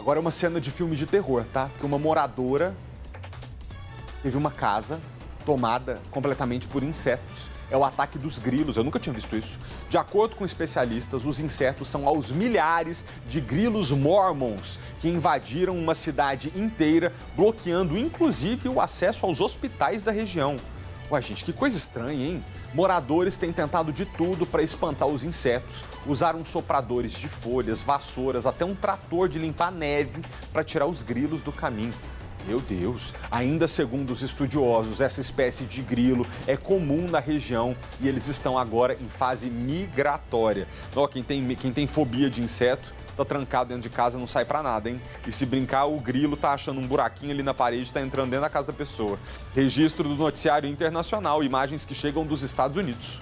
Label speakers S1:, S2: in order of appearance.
S1: Agora é uma cena de filme de terror, tá? Porque uma moradora teve uma casa tomada completamente por insetos. É o ataque dos grilos, eu nunca tinha visto isso. De acordo com especialistas, os insetos são aos milhares de grilos mormons que invadiram uma cidade inteira, bloqueando inclusive o acesso aos hospitais da região. Ué, gente, que coisa estranha, hein? Moradores têm tentado de tudo para espantar os insetos. Usaram sopradores de folhas, vassouras, até um trator de limpar neve para tirar os grilos do caminho. Meu Deus! Ainda segundo os estudiosos, essa espécie de grilo é comum na região e eles estão agora em fase migratória. Ó, quem tem, quem tem fobia de inseto tá trancado dentro de casa, não sai para nada, hein? E se brincar, o grilo tá achando um buraquinho ali na parede, tá entrando dentro da casa da pessoa. Registro do noticiário internacional, imagens que chegam dos Estados Unidos.